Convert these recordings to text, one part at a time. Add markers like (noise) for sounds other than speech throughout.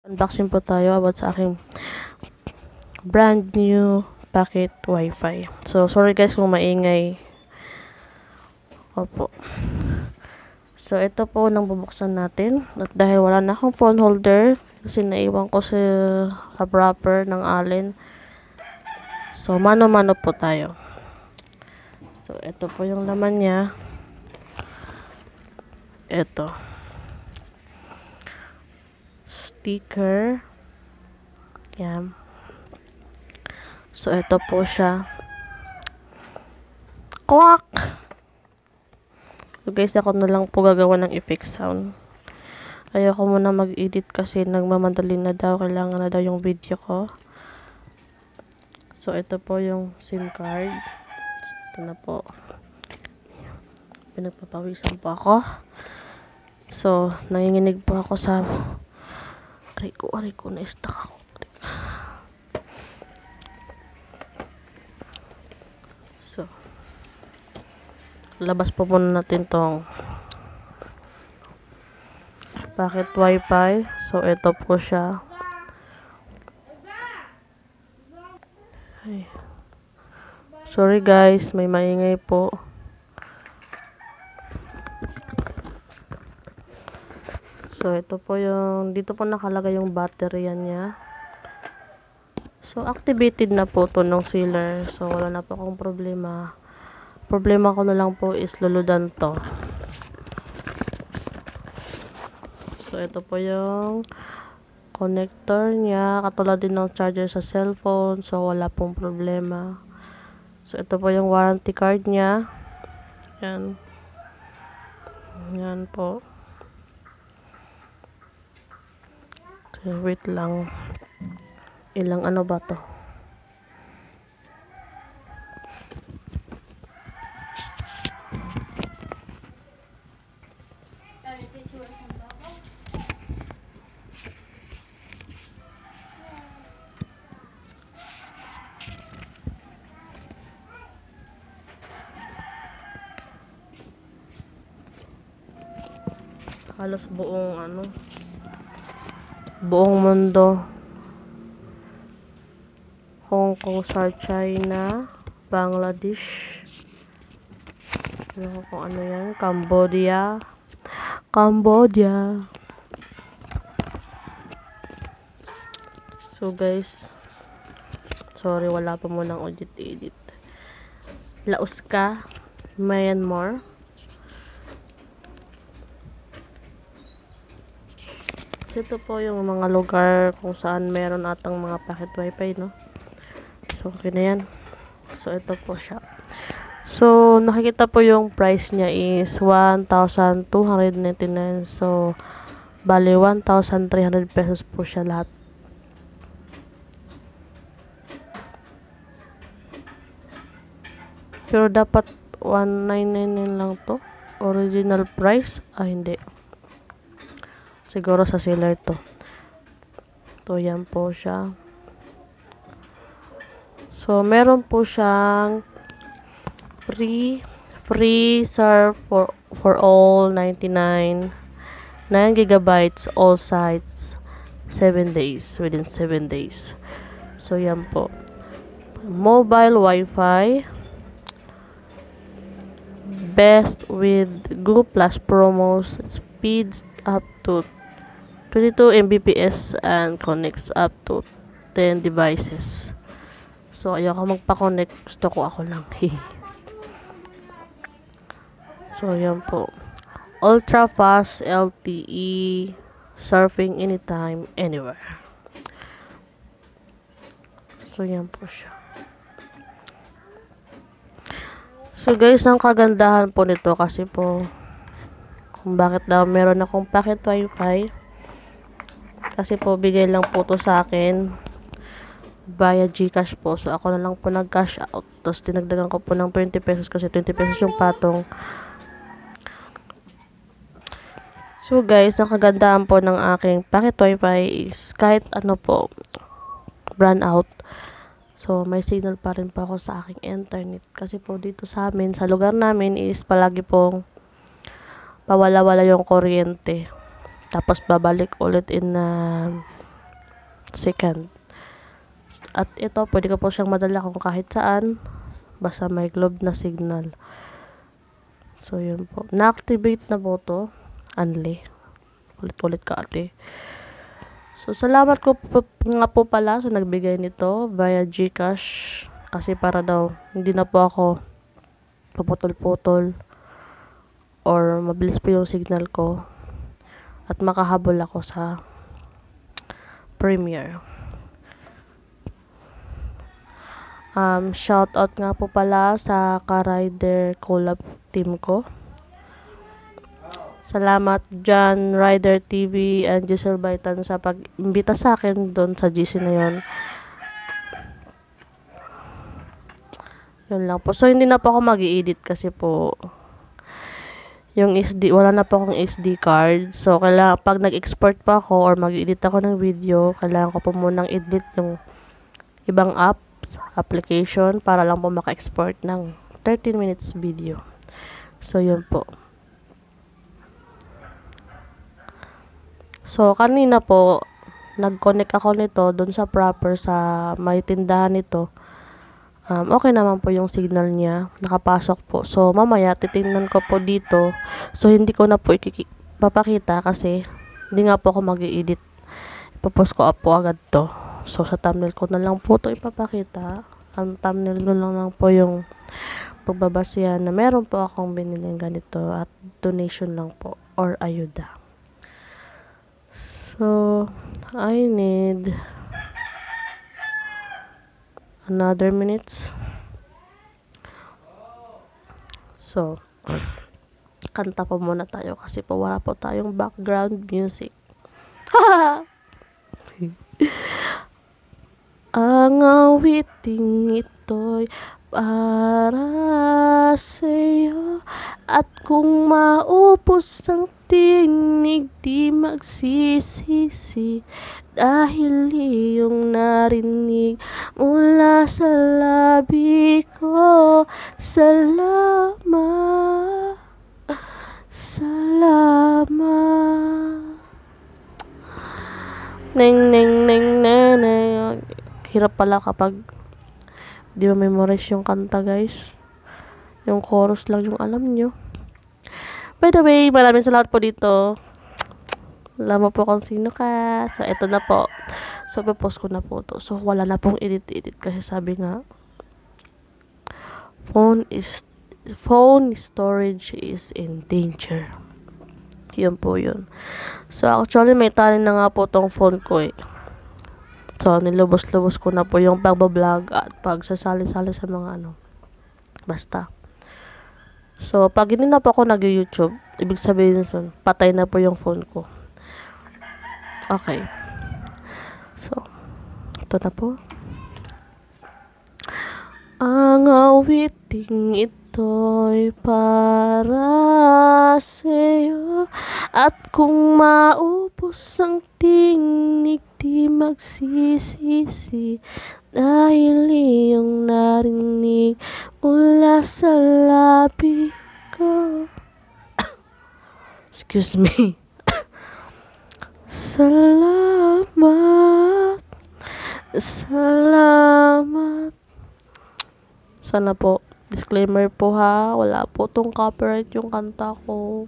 Unboxing po tayo about sa aking brand new packet wifi. So, sorry guys kung maingay. Opo. So, ito po nang bubuksan natin. At dahil wala na akong phone holder, kasi naiwan ko sa, sa wrapper ng Allen. So, mano-mano po tayo. So, ito po yung laman niya. Ito. Sticker. Yan. So, ito po siya. Quack! So, guys, ako na lang po gagawa ng effect sound. Ayoko muna mag-edit kasi nagmamadali na daw. Kailangan na daw yung video ko. So, ito po yung SIM card. So, ito na po. Pinagpapawisan po ako. So, nanginginig po ako sa... Aray ko, aray ko, na-stuck ako. So, labas po muna natin tong packet wifi. So, ito po siya. Ay. Sorry guys, may maingay po. So, ito po yung, dito po nakalagay yung battery niya. So, activated na po to ng sealer. So, wala na po akong problema. Problema ko na lang po is luludan to. So, ito po yung connector niya. Katulad din ng charger sa cellphone. So, wala pong problema. So, ito po yung warranty card niya. Yan. Yan po. So, wait lang. Ilang ano ba to? Halos buong ano buong mundo. Hong Kong sa China Bangladesh. Ano kung ano yan? Cambodia. Cambodia. So guys sorry wala pa munang audit edit Laos ka Myanmar Ito po yung mga lugar kung saan meron atang mga packet wifi, no? So, okay na yan. So, ito po siya. So, nakikita po yung price niya is 1,299. So, bali 1,300 pesos po siya lahat. Pero dapat 1,999 lang to. Original price. Ah, hindi. Siguro sa seller to. To yan po siya. So, meron po siyang free free serve for for all 99 9 gigabytes all sites 7 days within 7 days. So, yan po. Mobile Wi-Fi best with Google Plus promos speeds up to 22 Mbps and connects up to 10 devices. So, ayoko magpa-connect. Gusto ko ako lang. (laughs) so, yan po. Ultra fast LTE surfing anytime, anywhere. So, yan po siya. So, guys, ang kagandahan po nito kasi po kung bakit daw meron akong packet wifi kasi po, bigay lang po to sa akin via Gcash po. So, ako na lang po nag-cash out. Tapos, dinagdagan ko po ng 20 pesos kasi 20 pesos yung patong. So, guys, ang kagandahan po ng aking packet wifi is kahit ano po, brand out. So, may signal pa rin po ako sa aking internet. Kasi po, dito sa amin, sa lugar namin is palagi pong pawala-wala yung kuryente. Tapos babalik ulit in uh, second. At ito, pwede ko po siyang madala kung kahit saan. Basta may globe na signal. So, yun po. Na-activate na po to. Unli. Ulit-ulit ka ate. So, salamat ko po, nga po pala sa nagbigay nito via Gcash. Kasi para daw, hindi na po ako paputol-putol or mabilis po yung signal ko at makahabol ako sa Premiere. Um, shout out nga po pala sa ka-rider collab team ko. Salamat John Rider TV and Giselle Baitan sa pag-imbita sa akin doon sa GC na yon. Yun lang po. So, hindi na po ako mag edit kasi po yung SD, wala na po akong SD card. So, kailangan, pag nag-export pa ako or mag-edit ako ng video, kailangan ko po munang edit yung ibang apps, application, para lang po maka-export ng 13 minutes video. So, yun po. So, kanina po, nag-connect ako nito doon sa proper sa may tindahan nito um, okay naman po yung signal niya. Nakapasok po. So, mamaya, titingnan ko po dito. So, hindi ko na po ipapakita kasi hindi nga po ako mag edit Ipapost ko po agad to. So, sa thumbnail ko na lang po to ipapakita. Ang thumbnail ko lang lang po yung pagbabasihan na meron po akong biniling ganito at donation lang po or ayuda. So, I need another minutes. So, kanta po muna tayo kasi po wala po tayong background music. (laughs) Ang awiting ito'y para sa'yo At kung maupos ang tinig di magsisisi dahil iyong narinig mula sa labi ko. Salamat, salamat. Neng, neng, neng, neng, neng. Hirap pala kapag di ba memorize yung kanta, guys. Yung chorus lang yung alam nyo. By the way, maraming salamat po dito. Alam po kung sino ka. So, eto na po. So, post ko na po to. So, wala na pong edit-edit kasi sabi nga, phone is phone storage is in danger. Yun po yun. So, actually, may tali na nga po tong phone ko eh. So, nilubos-lubos ko na po yung pagbablog at pagsasali-sali sa mga ano. Basta. So, pag hindi na po ako nag-YouTube, ibig sabihin so, patay na po yung phone ko. Okay. So, ito na po. Ang awiting ito'y para sa'yo At kung maupos ang tinig di magsisisi dahil iyong narinig mula sa labi ko. (coughs) Excuse me. (coughs) Salamat. Salamat. Sana po. Disclaimer po ha, wala po tong copyright yung kanta ko.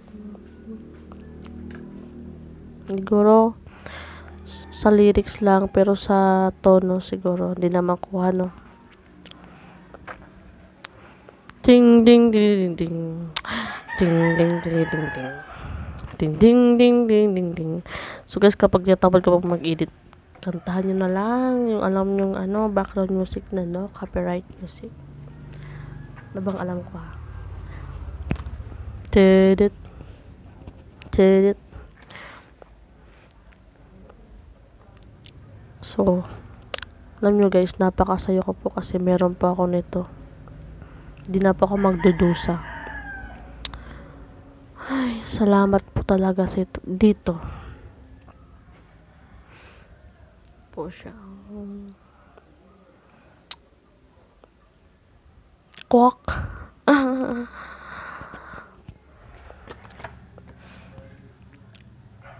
Siguro, sa lyrics lang, pero sa tono siguro, hindi na makuha, no? Ding, ding, ding, ding, ding. Ding, ding, ding, ding, ding. Ding, ding, ding, ding, ding, ding. So guys, kapag natamad kapag mag-edit, kantahan nyo na lang yung alam yung ano, background music na, no? Copyright music ano bang alam ko ha tidit tidit So, alam nyo guys, napakasayo ko po kasi meron pa ako nito. Hindi na pa ako magdudusa. Ay, salamat po talaga sa ito, dito. Po siya. kwak.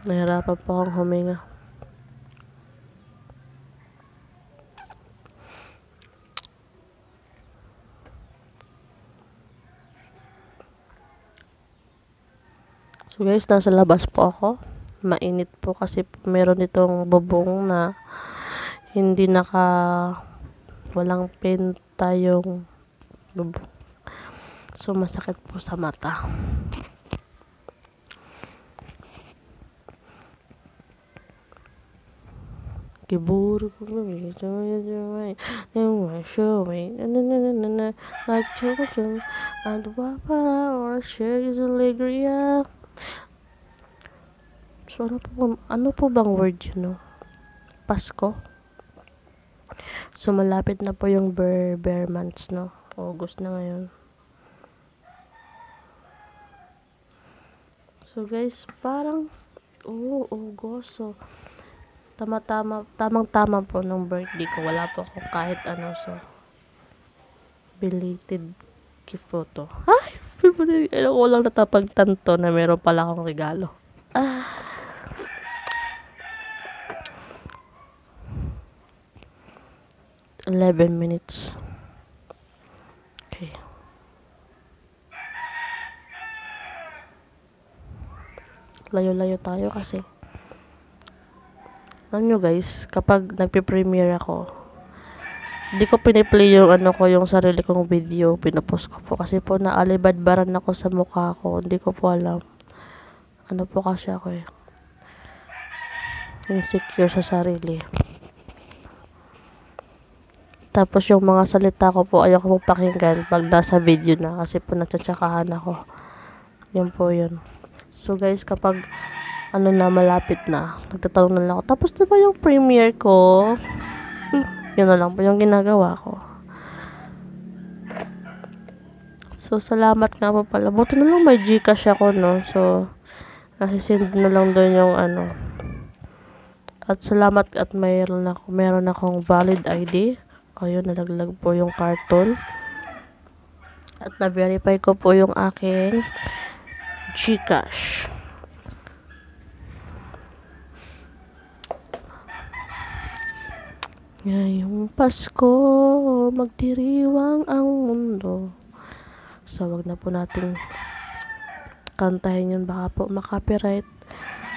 Nahirapan po akong huminga. So guys, nasa labas po ako. Mainit po kasi meron itong bubong na hindi naka walang pinta yung So masakit po sa mata. Kiburo ko kami, sumay, sumay, sumay, na na na na na na, like children, and wapa, or share is alegria. So, ano po, ano po bang word yun, no? Pasko? So, malapit na po yung bear, bear months, no? August na ngayon. So, guys, parang, oo, August. So, tama-tama, tamang-tama po nung birthday ko. Wala po ako kahit ano, so, belated gift photo. Ay, alam ko lang natapagtanto na meron pala akong regalo. Ah. Eleven minutes. Okay. Layo-layo tayo kasi. Alam nyo guys, kapag nagpe-premiere ako, hindi ko piniplay yung ano ko, yung sarili kong video, pinapost ko po kasi po naalibadbaran ako sa mukha ko, hindi ko po alam. Ano po kasi ako eh. Insecure sa sarili. Tapos yung mga salita ko po, ayoko po pakinggan pag nasa video na kasi po natsatsakahan ako. Yun po yun. So guys, kapag ano na malapit na, nagtatanong na lang ako, tapos na ba yung premiere ko? Hmm, yun na lang po yung ginagawa ko. So, salamat nga po pala. Buti na lang may Gcash ako, no? So, nasisend na lang doon yung ano. At salamat at mayroon ako, meron akong valid ID. Ayun, nalaglag po yung carton. At na-verify ko po yung aking Gcash. Ngayong Pasko, magdiriwang ang mundo. So, wag na po nating kantahin yun. Baka po makapiright.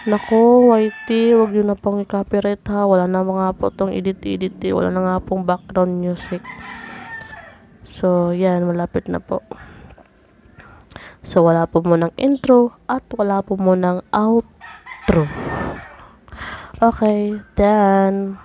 Nako, YT, wag yun na pong i-copyright ha. Wala na mga po tong edit-edit eh. Wala na nga pong background music. So, yan, malapit na po. So, wala po munang intro at wala po munang outro. Okay, done.